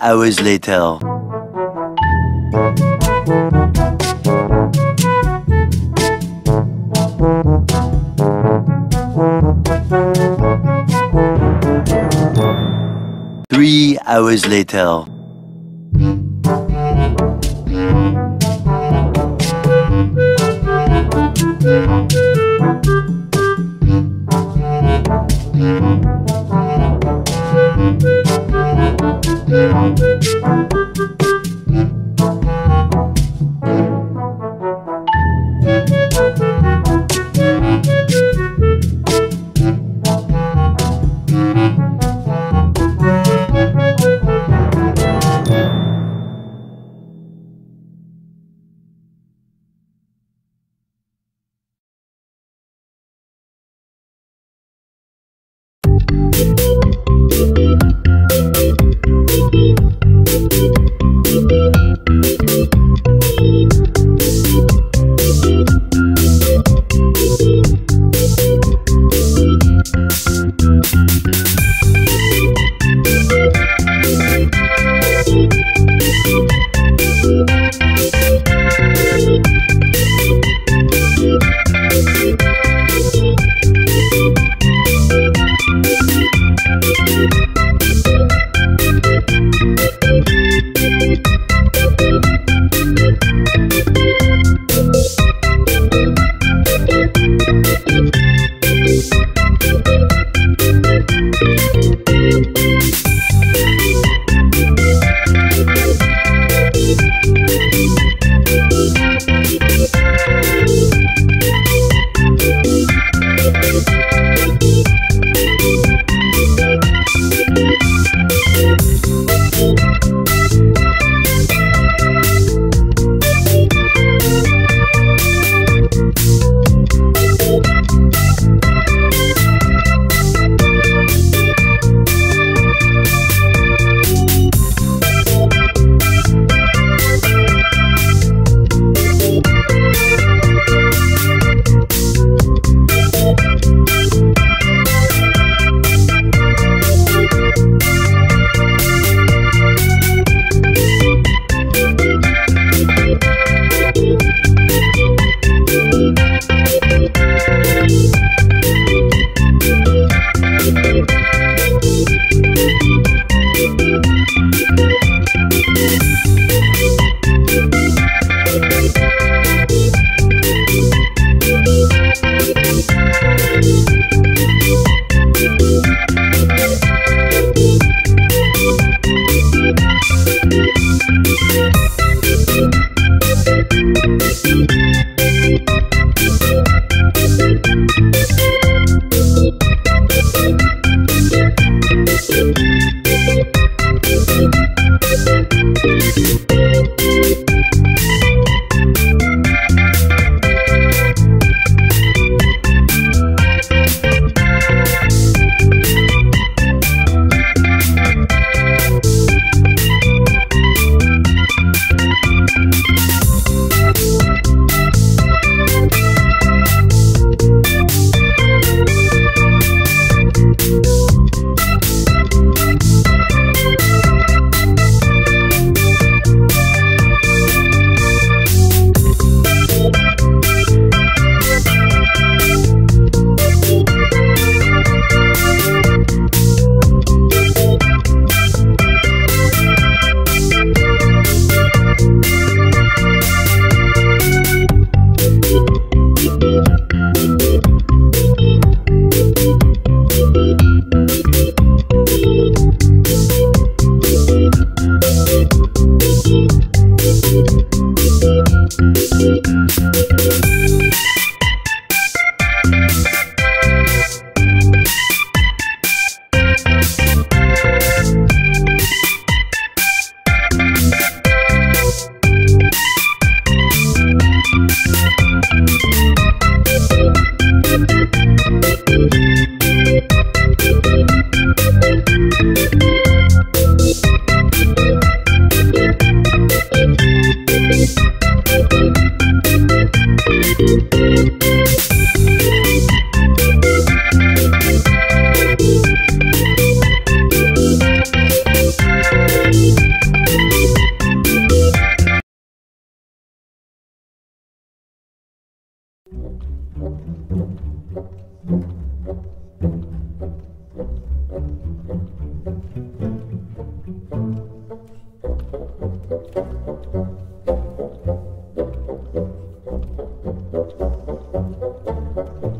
Hours later. Three hours later.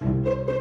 Bye.